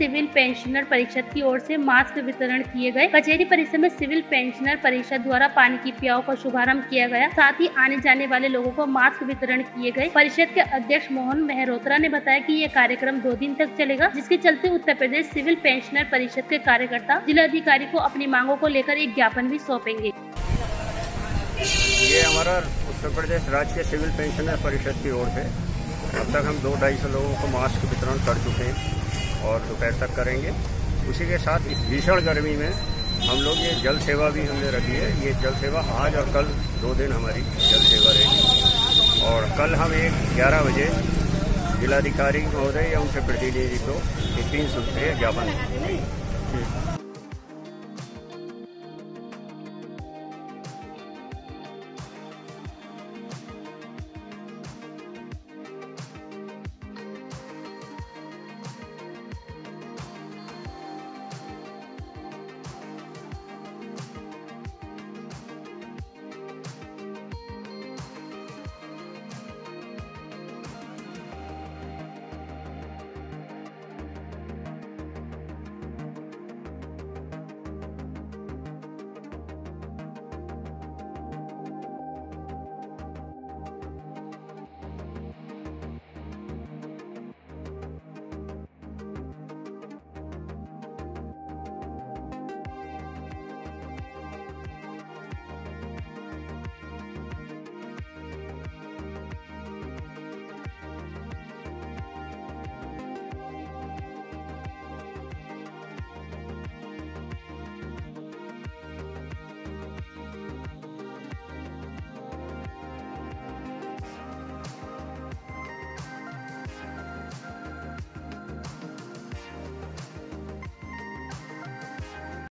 Civil pensioner परिषद की ओर से मास्क वितरण किए गए। कचेरी परिसर में सिविल पेंशनर परिषद द्वारा पानी की पियाओ का शुभारंभ किया गया। साथ ही आने जाने वाले लोगों को मास्क वितरण किए गए। परिषद के अध्यक्ष मोहन मेहरोत्रा ने बताया कि ये कार्यक्रम दो दिन तक चलेगा, जिसके चलते उत्तर प्रदेश सिविल पेंशनर परिषद के कार्यकर्ता, जिला अधिकारी को अपनी मांगों को लेकर एक ज्ञापन भी सौंपेंगे। ये हमारा उत्तर प्रदेश राज्य सिविल पेंशनर परिषद की ओर से अब तक हम दो ढाई सौ लोगों को मास्क वितरण कर चुके हैं। और दोपहर तक करेंगे। उसी के साथ इस भीषण गर्मी में हम लोग ये जल सेवा भी हमने रखी है। ये जल सेवा आज और कल दो दिन हमारी जल सेवा रहेगी। और कल हम एक ग्यारह बजे जिलाधिकारी महोदय या उनसे प्रतिनिधि को तीन सूत्रीय ज्ञापन